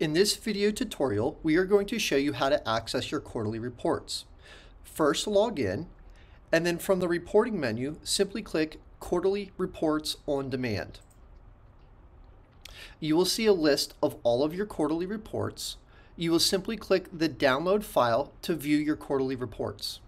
In this video tutorial, we are going to show you how to access your quarterly reports. First, log in, and then from the reporting menu, simply click Quarterly Reports on Demand. You will see a list of all of your quarterly reports. You will simply click the download file to view your quarterly reports.